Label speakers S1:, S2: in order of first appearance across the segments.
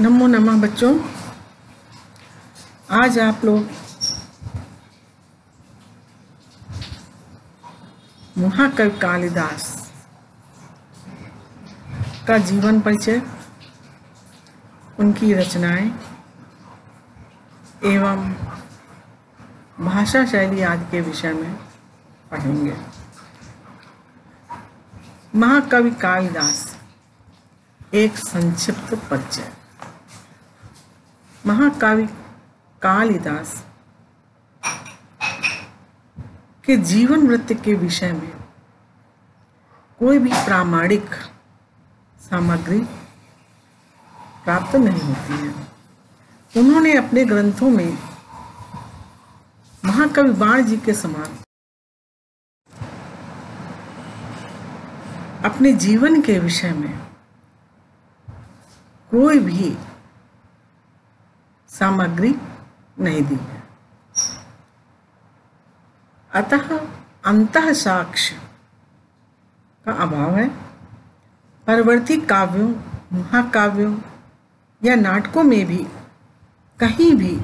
S1: नमो नमः बच्चों। आज आप लोग महाकवि कालिदास का जीवन परिचय, उनकी रचनाएँ एवं भाषा शैली आदि के विषय में पढ़ेंगे। महाकवि कालिदास, एक संक्षिप्त परिचय। महाकवि कालिदास के जीवन वृत्ति के विषय में कोई भी प्रामाणिक सामग्री प्राप्त नहीं होती है। उन्होंने अपने ग्रंथों में महाकवि बाण जी के समान अपने जीवन के विषय में कोई भी सामग्री नहीं दी है। अतः अंत साक्ष्य का अभाव है। परवर्ती काव्यों, महाकाव्यों या नाटकों में भी, कहीं भी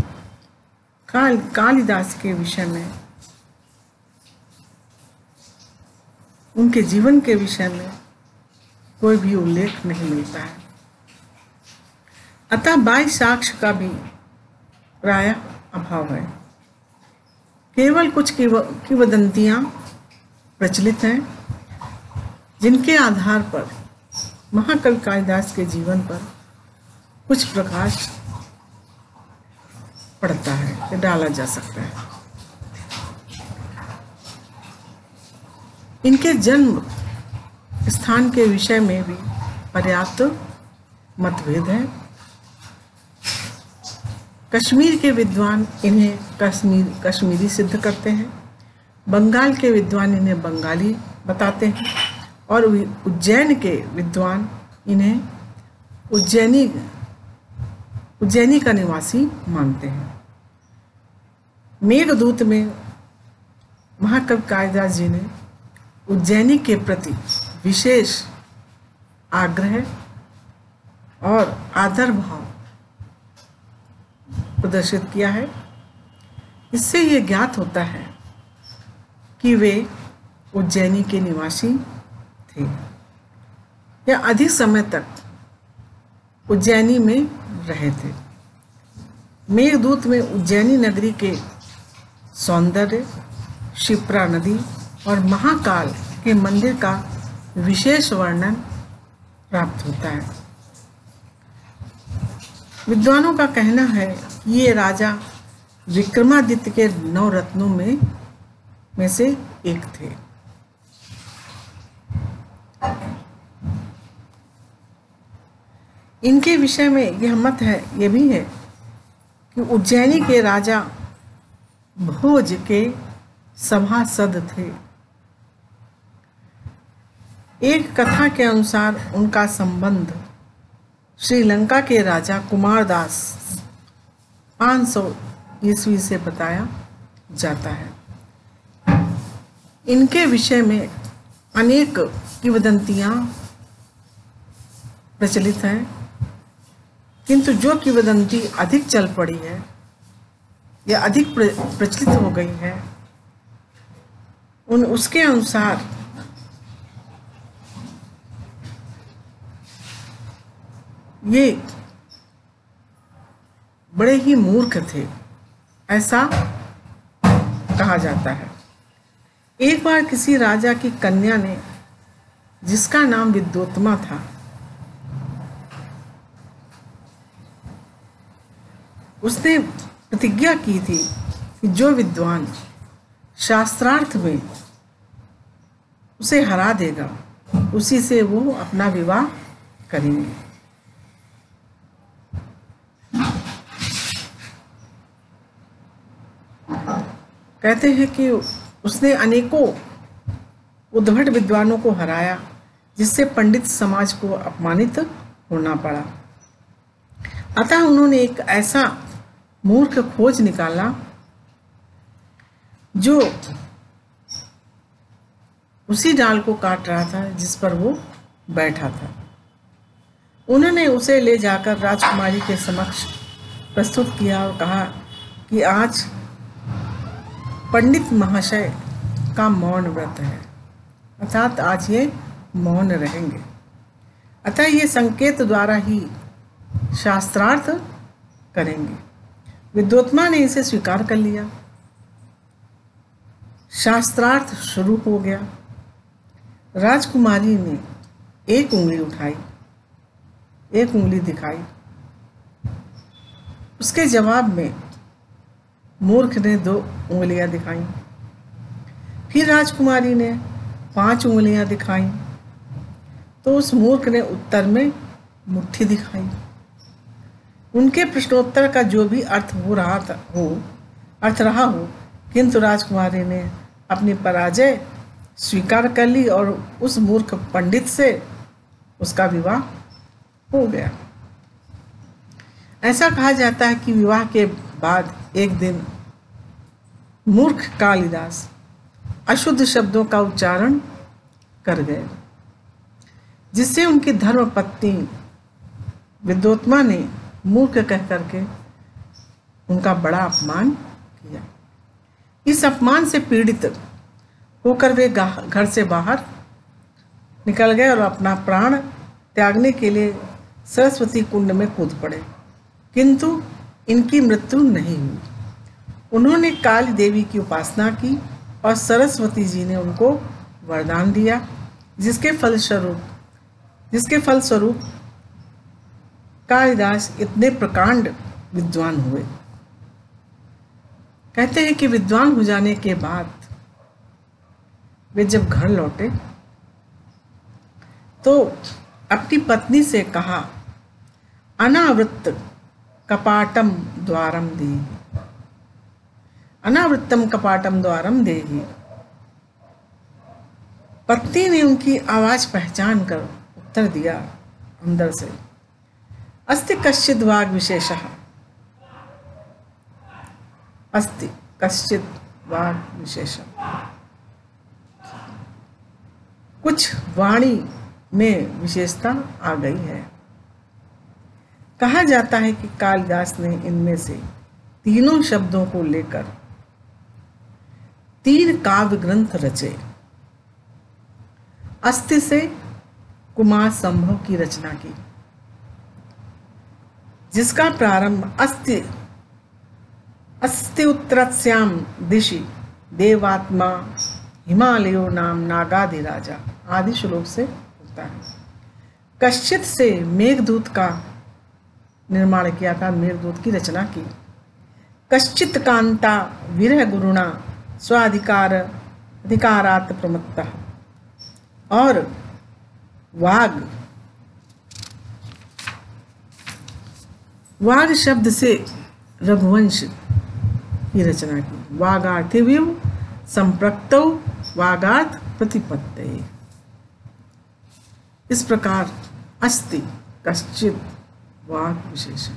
S1: काल, कालिदास के विषय में, उनके जीवन के विषय में कोई भी उल्लेख नहीं मिलता है। अतः बाई साक्ष्य का भी प्राय अभाव है। केवल कुछ किवदंतियाँ प्रचलित हैं, जिनके आधार पर महाकवि कालिदास के जीवन पर कुछ प्रकाश पड़ता है डाला जा सकता है। इनके जन्म स्थान के विषय में भी पर्याप्त मतभेद है। कश्मीर के विद्वान इन्हें कश्मीर, कश्मीरी सिद्ध करते हैं। बंगाल के विद्वान इन्हें बंगाली बताते हैं। और उज्जैन के विद्वान इन्हें उज्जैनी उज्जैनी का निवासी मानते हैं। मेघदूत में महाकवि कालिदास जी ने उज्जैनी के प्रति विशेष आग्रह और आदर भाव प्रदर्शित किया है। इससे ये ज्ञात होता है कि वे उज्जैनी के निवासी थे। या अधिक समय तक उज्जैनी में रहे थे। मेघदूत में उज्जैनी नगरी के सौंदर्य शिप्रा नदी और महाकाल के मंदिर का विशेष वर्णन प्राप्त होता है। विद्वानों का कहना है ये राजा विक्रमादित्य के नौ रत्नों में में से एक थे। इनके विषय में यह मत है यह भी है कि उज्जैनी के राजा भोज के सभासद थे। एक कथा के अनुसार उनका संबंध श्रीलंका के राजा कुमारदास 500 ईस्वी से बताया जाता है। इनके विषय में अनेक किवदंतियाँ प्रचलित हैं, किंतु जो किवदंती अधिक चल पड़ी है या अधिक प्रचलित हो गई है, उन, उसके अनुसार ये बड़े ही मूर्ख थे। ऐसा कहा जाता है। एक बार किसी राजा की कन्या ने, जिसका नाम विद्योत्मा था, उसने प्रतिज्ञा की थी कि जो विद्वान शास्त्रार्थ में उसे हरा देगा, उसी से वो अपना विवाह करेंगे। कहते हैं कि उसने अनेकों उद्भट विद्वानों को हराया, जिससे पंडित समाज को अपमानित होना पड़ा। अतः उन्होंने एक ऐसा मूर्ख खोज निकाला, जो उसी डाल को काट रहा था, जिस पर वो बैठा था। उन्होंने उसे ले जाकर राजकुमारी के समक्ष प्रस्तुत किया और कहा कि आज पंडित महाशय का मौन व्रत है। अर्थात आज ये मौन रहेंगे। अतः ये संकेत द्वारा ही शास्त्रार्थ करेंगे। विद्योत्मा ने इसे स्वीकार कर लिया। शास्त्रार्थ शुरू हो गया। राजकुमारी ने एक उंगली उठाई, एक उंगली दिखाई। उसके जवाब में मूर्ख ने दो उंगलियाँ दिखाई। फिर राजकुमारी ने पाँच उंगलियाँ दिखाई। तो उस मूर्ख ने उत्तर में मुट्ठी दिखाई। उनके प्रश्नोत्तर का जो भी अर्थ हो रहा था, हो, अर्थ रहा हो, किंतु राजकुमारी ने अपनी पराजय स्वीकार कर ली और उस मूर्ख पंडित से उसका विवाह हो गया। ऐसा कहा जाता है कि विवाह के बाद एक दिन मूर्ख कालिदास अशुद्ध शब्दों का उच्चारण कर गए, जिससे उनकी धर्म पत्नी विद्योत्मा ने मूर्ख कह करके उनका बड़ा अपमान किया। इस अपमान से पीड़ित होकर वे घर से बाहर निकल गए और अपना प्राण त्यागने के लिए सरस्वती कुंड में कूद पड़े, किंतु इनकी मृत्यु नहीं हुई। उन्होंने काली देवी की उपासना की और सरस्वती जी ने उनको वरदान दिया, जिसके फलस्वरूप जिसके फलस्वरूप कालिदास इतने प्रकांड विद्वान हुए। कहते हैं कि विद्वान हो जाने के बाद वे जब घर लौटे तो अपनी पत्नी से कहा, अनावृत्त कपाटम द्वारम दे अनावृत्तम कपाटम द्वारम देगी पत्नी ने उनकी आवाज़ पहचान कर उत्तर दिया अंदर से। अस्ति कश्चित वाग विशेष। अस्ति कश्चित वाग विशेष। कुछ वाणी में विशेषता आ गई है। कहा जाता है कि कालिदास ने इनमें से तीनों शब्दों को लेकर तीन काव्य ग्रंथ रचे। अस्थि से कुमार संभव की रचना की। जिसका प्रारंभ अस्थि उत्तरस्याम दिशि, देवात्मा हिमालयो नाम नागादि राजा आदि श्लोक से होता है। कश्चित से मेघदूत का निर्माण किया था, मेघदूत की रचना की। कश्चित कांता विरह गुरुणा स्वाधिकार, अधिकारात प्रमत्ता। और वाग। वाग शब्द से रघुवंश की रचना की। वागार्थिव्यू संप्रक्त वागार्थ प्रतिपत्ति। इस प्रकार अस्ति, कश्चित वाक विशेषण।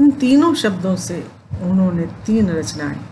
S1: इन तीनों शब्दों से उन्होंने तीन रचनाएँ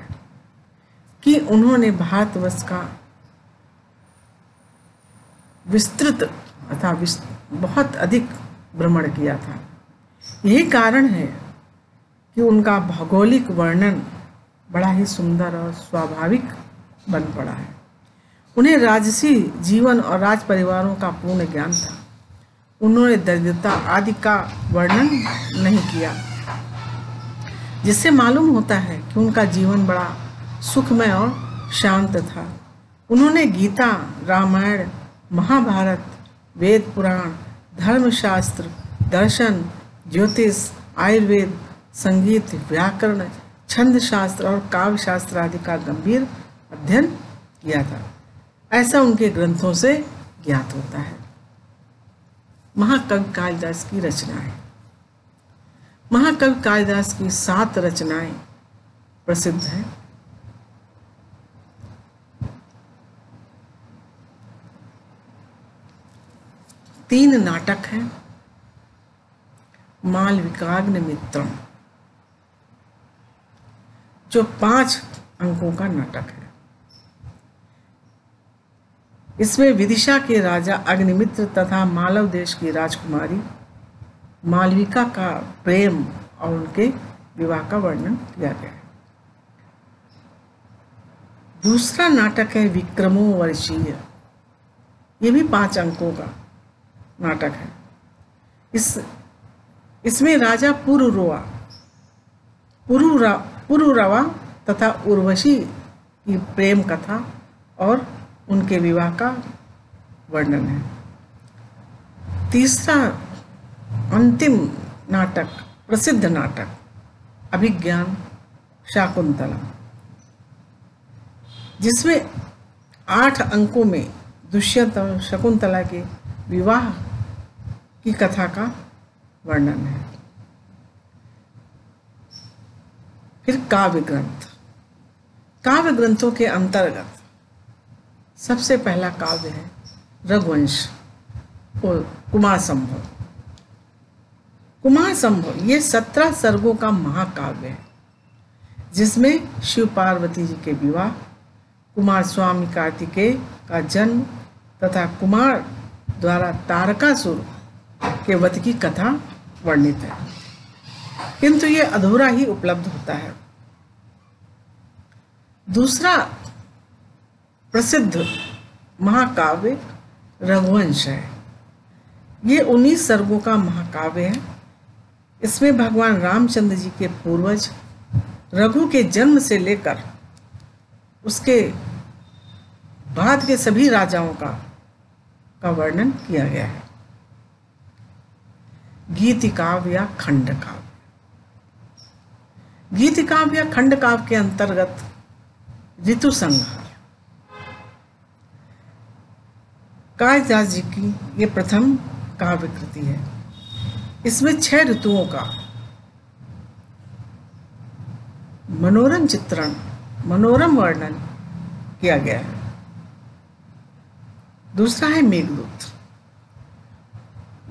S1: कि उन्होंने भारतवर्ष का विस्तृत अथा बहुत अधिक भ्रमण किया था। यही कारण है कि उनका भौगोलिक वर्णन बड़ा ही सुंदर और स्वाभाविक बन पड़ा है। उन्हें राजसी जीवन और राज परिवारों का पूर्ण ज्ञान था। उन्होंने दरिद्रता आदि का वर्णन नहीं किया, जिससे मालूम होता है कि उनका जीवन बड़ा सुखमय और शांत था। उन्होंने गीता, रामायण, महाभारत, वेद पुराण, धर्मशास्त्र, दर्शन, ज्योतिष, आयुर्वेद, संगीत, व्याकरण छंद शास्त्र और काव्य शास्त्र आदि का गंभीर अध्ययन किया था। ऐसा उनके ग्रंथों से ज्ञात होता है। महाकवि कालिदास की रचनाएँ। महाकवि कालिदास की सात रचनाएँ प्रसिद्ध हैं। तीन नाटक हैं। मालविकाग्नि मित्रम जो पाँच अंकों का नाटक है। इसमें विदिशा के राजा अग्निमित्र तथा मालव देश की राजकुमारी मालविका का प्रेम और उनके विवाह का वर्णन किया गया है। दूसरा नाटक है विक्रमो वर्षीय ये भी पाँच अंकों का। नाटक है। इस, इसमें राजा पुरुरवा, पुरुरा, पुरुरवा तथा उर्वशी की प्रेम कथा और उनके विवाह का वर्णन है। तीसरा अंतिम नाटक, प्रसिद्ध नाटक, अभिज्ञान शाकुंतला, जिसमें आठ अंकों में दुष्यंत और शकुंतला के विवाह की कथा का वर्णन है। फिर काव्य ग्रंथ। काव्य ग्रंथों के अंतर्गत सबसे पहला काव्य है रघुवंश और कुमार संभव। कुमार संभव, ये सत्रह सर्गों का महाकाव्य है, जिसमें शिव पार्वती जी के विवाह, कुमार स्वामी कार्तिकेय का जन्म तथा कुमार द्वारा तारकासुर के वध की कथा वर्णित है। किंतु ये अधूरा ही उपलब्ध होता है। दूसरा प्रसिद्ध महाकाव्य रघुवंश है। ये उन्नीस सर्गों का महाकाव्य है। इसमें भगवान रामचंद्र जी के पूर्वज रघु के जन्म से लेकर उसके बाद के सभी राजाओं का का वर्णन किया गया है। गीत काव्य या खंड काव्य गीत काव्य या खंड काव्य के अंतर्गत ऋतु संहार कालिदास जी की ये प्रथम काव्य कृति है। इसमें छह ऋतुओं का मनोरम चित्रण, मनोरम वर्णन किया गया है। दूसरा है मेघदूत।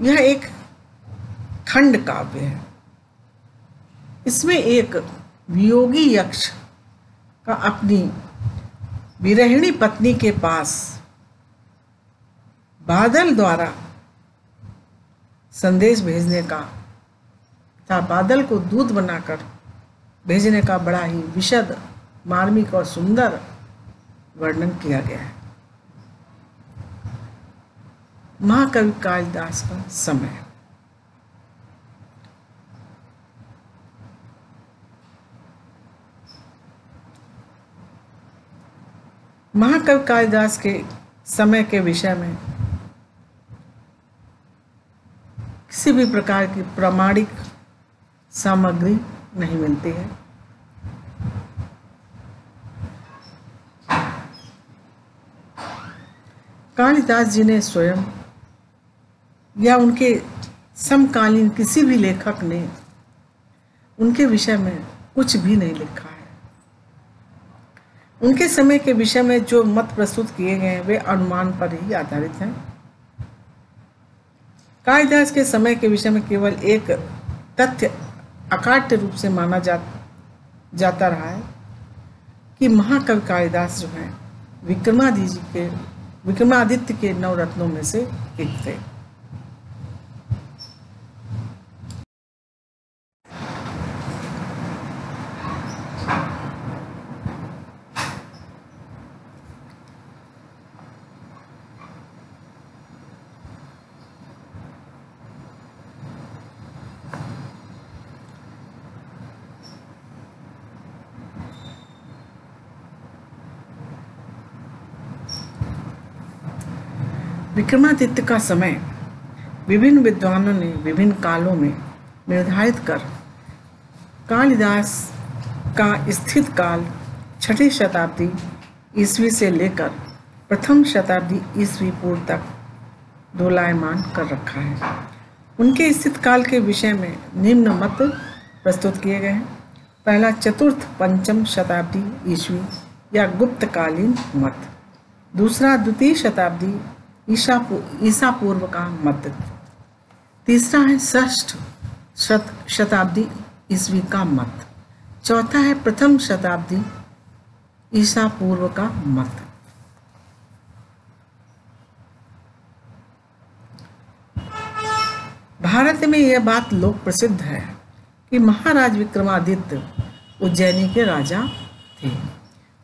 S1: यह एक खंड काव्य है। इसमें एक वियोगी यक्ष का अपनी विरहिणी पत्नी के पास बादल द्वारा संदेश भेजने का तथा बादल को दूध बनाकर भेजने का बड़ा ही विशद, मार्मिक और सुंदर वर्णन किया गया है। महाकवि कालिदास का समय। महाकवि कालिदास के समय के विषय में किसी भी प्रकार की प्रामाणिक सामग्री नहीं मिलती है। कालिदास जी ने स्वयं या उनके समकालीन किसी भी लेखक ने उनके विषय में कुछ भी नहीं लिखा। उनके समय के विषय में जो मत प्रस्तुत किए गए हैं, वे अनुमान पर ही आधारित हैं। कालिदास के समय के विषय में केवल एक तथ्य अकाट्य रूप से माना जा, जाता रहा है कि महाकवि कालिदास जो हैं, विक्रमादित्य के विक्रमादित्य के नवरत्नों में से एक थे। विक्रमादित्य का समय। विभिन्न विद्वानों ने विभिन्न कालों में निर्धारित कर कालिदास का स्थित काल छठी शताब्दी ईस्वी से लेकर प्रथम शताब्दी ईस्वी पूर्व तक दोलायमान कर रखा है। उनके स्थित काल के विषय में निम्न मत प्रस्तुत किए गए हैं। पहला चतुर्थ पंचम शताब्दी ईस्वी या गुप्तकालीन मत। दूसरा द्वितीय शताब्दी ईसा पूर्व का मत तीसरा है षष्ठ शत, शताब्दी ईस्वी का मत। चौथा है प्रथम शताब्दी ईसा पूर्व का मत। भारत में यह बात लोक प्रसिद्ध है कि महाराज विक्रमादित्य उज्जैनी के राजा थे।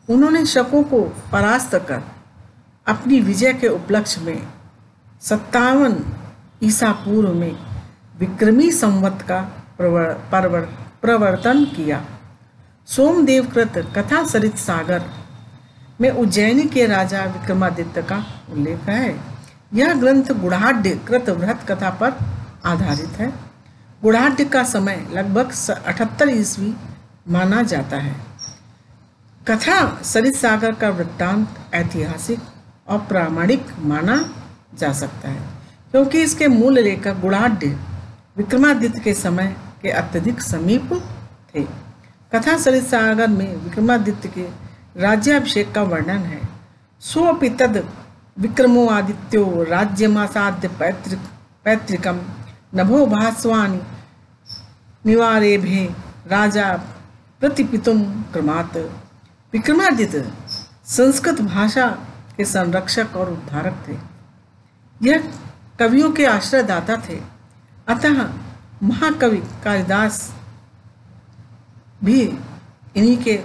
S1: उन्होंने शकों को परास्त कर अपनी विजय के उपलक्ष्य में सत्तावन ईसा पूर्व में विक्रमी संवत का प्रवर, प्रवर्तन किया। सोमदेव कृत कथा सरित सागर में उज्जैनी के राजा विक्रमादित्य का उल्लेख है। यह ग्रंथ गुढ़ाढ़ कृत वृहत कथा पर आधारित है। गुढ़ाढ़ का समय लगभग अठहत्तर ईस्वी माना जाता है। कथा सरित सागर का वृत्तांत ऐतिहासिक और प्रामाणिक माना जा सकता है, क्योंकि इसके मूल लेखक गुढ़ाढ़ विक्रमादित्य के समय के अत्यधिक समीप थे। कथा सरित सागर में विक्रमादित्य के राज्याभिषेक का वर्णन है। सोपि तद विक्रमो आदित्यो राज्यमासाद्य पैतृक, पैतृकम नभो भास्वानि निवारेभे राजा प्रतिपितुम क्रमात। विक्रमादित्य संस्कृत भाषा के संरक्षक और उद्धारक थे। यह कवियों के आश्रयदाता थे। अतः महाकवि कालिदास भी इन्हीं के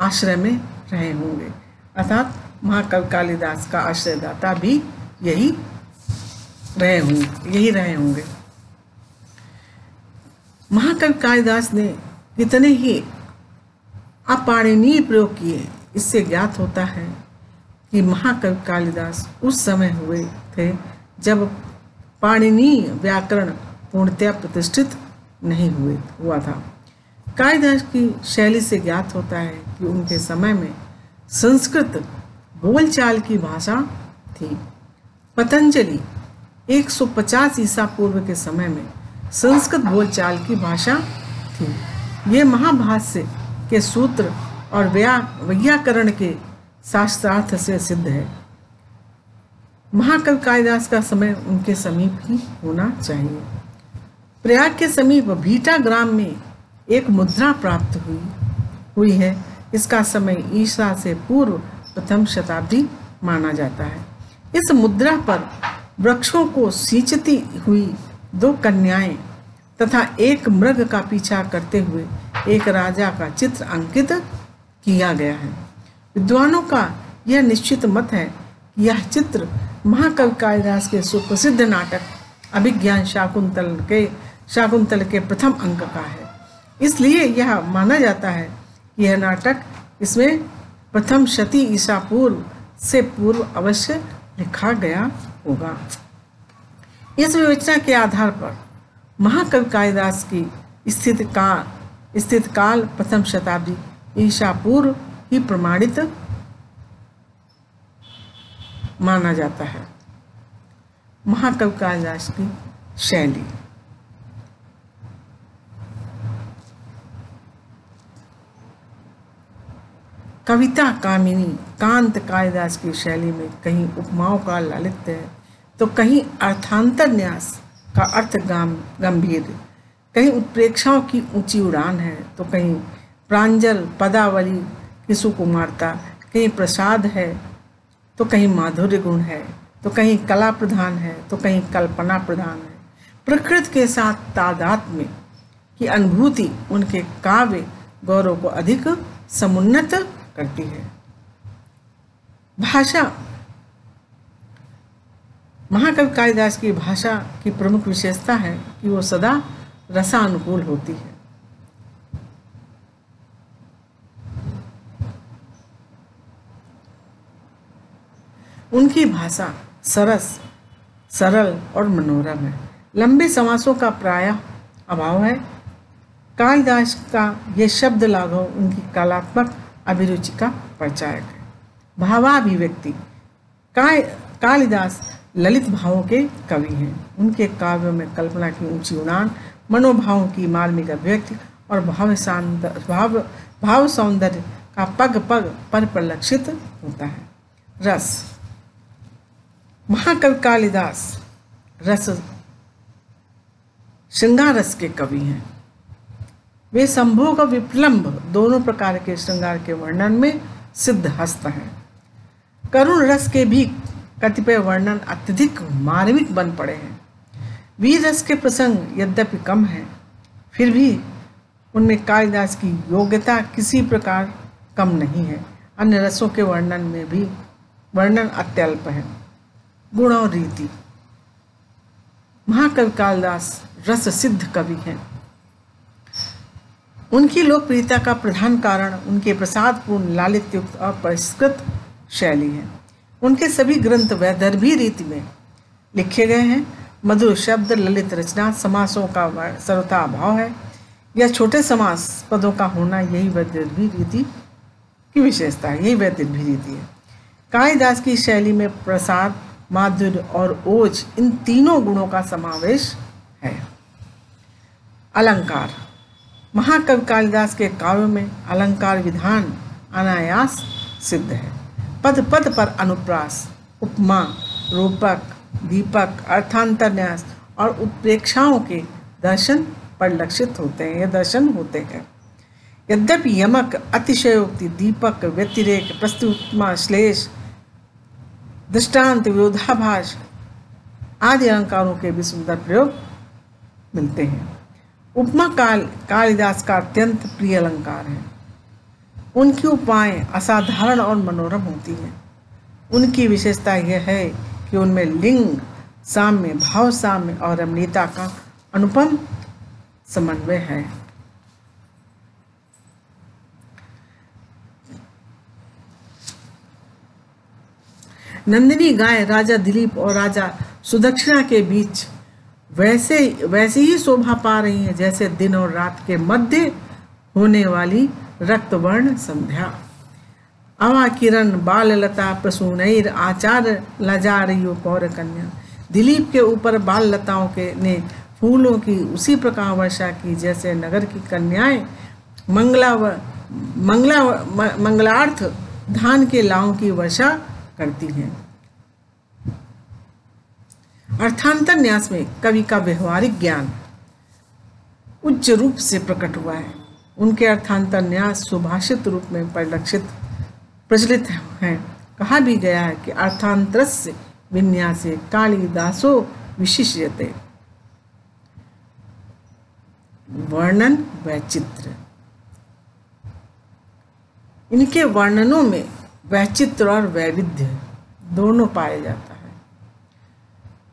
S1: आश्रय में रहे होंगे। अर्थात महाकवि कालिदास का आश्रयदाता भी यही रहे होंगे यही रहे होंगे। महाकवि कालिदास ने कितने ही अपाणनीय प्रयोग किए, इससे ज्ञात होता है कि महाकवि कालिदास उस समय हुए थे जब पाणिनीय व्याकरण पूर्णतया प्रतिष्ठित नहीं हुए, हुआ था। कालिदास की शैली से ज्ञात होता है कि उनके समय में संस्कृत बोलचाल की भाषा थी। पतंजलि 150 ईसा पूर्व के समय में संस्कृत बोलचाल की भाषा थी। ये महाभाष्य के सूत्र और व्या, व्याकरण के शास्त्रार्थ से सिद्ध है। महाकवि कालिदास का समय उनके समीप ही होना चाहिए। प्रयाग के समीप भीटा ग्राम में एक मुद्रा प्राप्त हुई। हुई है। इसका समय ईसा से पूर्व प्रथम शताब्दी माना जाता है। इस मुद्रा पर वृक्षों को सींचती हुई दो कन्याएँ तथा एक मृग का पीछा करते हुए एक राजा का चित्र अंकित किया गया है। विद्वानों का यह निश्चित मत है कि यह चित्र महाकवि कालिदास के सुप्रसिद्ध नाटक अभिज्ञान शाकुंतल के शाकुंतल के प्रथम अंक का है। इसलिए यह माना जाता है कि यह नाटक इसमें प्रथम शती ईसा पूर्व से पूर्व अवश्य लिखा गया होगा। इस विवेचना के आधार पर महाकवि कालिदास की स्थित काल स्थित काल प्रथम शताब्दी ईसा पूर्व ही प्रमाणित माना जाता है। महाकवि कालिदास की शैली। कविता कामिनी, कांत कालिदास की शैली में कहीं उपमाओं का लालित्य है तो कहीं अर्थांतर न्यास का अर्थ गंभीर। कहीं उत्प्रेक्षाओं की ऊँची उड़ान है तो कहीं प्रांजल, पदावली की सुकुमारता कहीं प्रसाद है तो कहीं माधुर्य गुण है तो कहीं कला प्रधान है तो कहीं कल्पना प्रधान है। प्रकृति के साथ तादात में की अनुभूति उनके काव्य गौरव को अधिक समुन्नत करती है। भाषा। महाकवि कालिदास की भाषा की प्रमुख विशेषता है कि वो सदा रसानुकूल होती है। उनकी भाषा सरस, सरल और मनोरम है। लंबे समासों का प्राय अभाव है। कालिदास का यह शब्द लाघव उनकी कलात्मक अभिरुचि का प्रचारक है। भावाभिव्यक्ति। कालिदास ललित भावों के कवि हैं। उनके काव्यों में कल्पना की ऊँची उड़ान, मनोभावों की मार्मिक अभिव्यक्ति और भाव भाव भाव सौंदर्य का पग पग पर परिलक्षित होता है। रस। महाकवि कालिदास रस श्रृंगार रस के कवि हैं। वे संभोग और विप्लम्ब दोनों प्रकार के श्रृंगार के वर्णन में सिद्ध हस्त हैं। करुण रस के भी कतिपय वर्णन अत्यधिक मार्मिक बन पड़े हैं। वीर रस के प्रसंग यद्यपि कम है, फिर भी उनमें कालिदास की योग्यता किसी प्रकार कम नहीं है। अन्य रसों के वर्णन में भी वर्णन अत्यल्प है। गुण और रीति। महाकवि कालिदास रस सिद्ध कवि हैं। उनकी लोकप्रियता का प्रधान कारण उनके प्रसादपूर्ण और परिष्कृत शैली है। उनके सभी ग्रंथ वैदर्भी रीति में लिखे गए हैं। मधुर शब्द, ललित रचना, समासों का सर्वता अभाव है। या छोटे समास पदों का होना यही वैदर्भी रीति की विशेषता है, यही वैदर्भी रीति है। कालिदास की शैली में प्रसाद माधुर्य और ओज, इन तीनों गुणों का समावेश है। अलंकार। महाकवि कालिदास के काव्यों में अलंकार विधान अनायास सिद्ध है। पद पद पर अनुप्रास, उपमा, रूपक, दीपक अर्थांतर न्यास और उत्प्रेक्षाओं के दर्शन परिलक्षित होते हैं, या दर्शन होते हैं। यद्यपि यमक, अतिशयोक्ति, दीपक, व्यतिरेक प्रस्तुतमा श्लेष दृष्टांत विरोधाभास आदि अलंकारों के भी सुंदर प्रयोग मिलते हैं। उपमा काल, कालिदास का अत्यंत प्रिय अलंकार है। उनकी उपमाएँ असाधारण और मनोरम होती हैं। उनकी विशेषता यह है कि उनमें लिंग, साम्य, भाव साम्य और रमणीयता का अनुपम समन्वय है। नंदिनी गाय, राजा दिलीप और राजा सुदक्षिणा के बीच वैसे, वैसी ही शोभा पा रही है, जैसे दिन और रात के मध्य होने वाली रक्तवर्ण संध्या। अवा किरण बाल लता प्रसूनैर आचार लजारियो पौर कन्या। दिलीप के ऊपर बाल लताओं के ने फूलों की उसी प्रकार वर्षा की, जैसे नगर की कन्याएँ मंगला मंगला मंगलार्थ धान के लाओं की वर्षा करती हैं। अर्थांतर न्यास में कवि का व्यवहारिक ज्ञान उच्च रूप से प्रकट हुआ है। उनके अर्थांतर न्यास सुभाषित रूप में परिलक्षित, प्रचलित हैं। कहा भी गया है कि अर्थांतर से विन्यासे कालिदासो विशिष्यते। वर्णन वैचित्र। इनके वर्णनों में वैचित्र और वैविध्य दोनों पाया जाता है।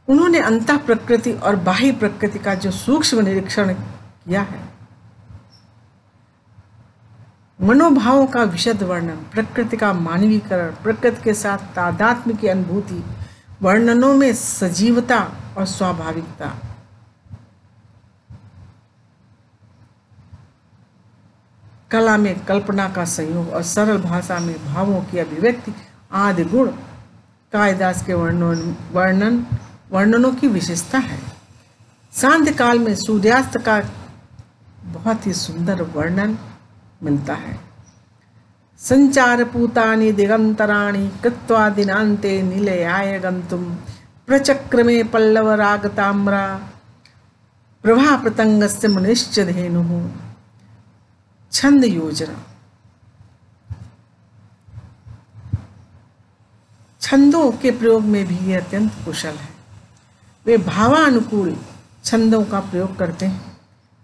S1: उन्होंने अंत प्रकृति और बाह्य प्रकृति का जो सूक्ष्म निरीक्षण किया है, मनोभावों का विशद वर्णन, प्रकृति का मानवीकरण, प्रकृति के साथ तादात्म्य की अनुभूति, वर्णनों में सजीवता और स्वाभाविकता कला में कल्पना का संयोग और सरल भाषा में भावों की अभिव्यक्ति आदि गुण कालिदास के वर्णन वर्णन, वर्णनों की विशेषता है। शांत काल में सूर्यास्त का बहुत ही सुंदर वर्णन मिलता है। संचार पूतानि दिगंतराणि कृत्वा दिनांते निलयाय गंतुम प्रचक्रमे पल्लव रागताम्रा प्रभा प्रतंगस्य मुनिश्च धेनु। छंद योजना। छंदों के प्रयोग में भी ये अत्यंत कुशल है। वे भावानुकूल छंदों का प्रयोग करते हैं।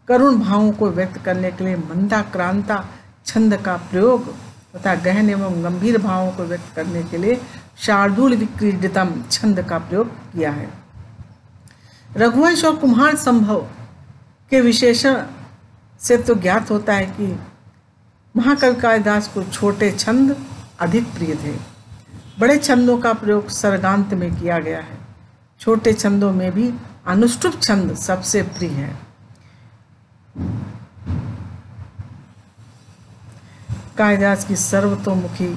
S1: करुण भावों को व्यक्त करने के लिए मंदा क्रांता छंद का प्रयोग तथा गहन एवं गंभीर भावों को व्यक्त करने के लिए शार्दुल विक्रीडितम छंद का प्रयोग किया है। रघुवंश और कुम्हार संभव के विशेषण से तो ज्ञात होता है कि महाकवि कालिदास को छोटे छंद अधिक प्रिय थे। बड़े छंदों का प्रयोग सरगांत में किया गया है। छोटे छंदों में भी अनुष्टुप छंद सबसे प्रिय है। कालिदास की सर्वतोमुखी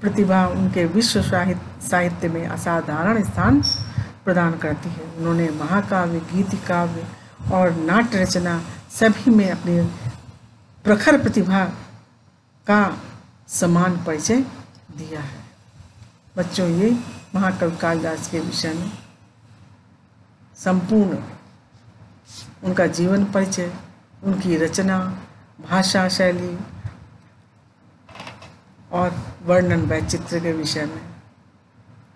S1: प्रतिभा उनके विश्व साहित्य में असाधारण स्थान प्रदान करती है। उन्होंने महाकाव्य, गीति काव्य और नाट्य रचना सभी में अपनी प्रखर प्रतिभा का समान परिचय दिया है। बच्चों, ये महाकवि कालिदास के विषय में संपूर्ण उनका जीवन परिचय, उनकी रचना, भाषा शैली और वर्णन वैचित्र के विषय में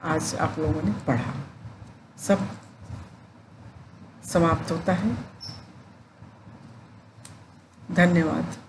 S1: आज आप लोगों ने पढ़ा। सब समाप्त होता है। धन्यवाद।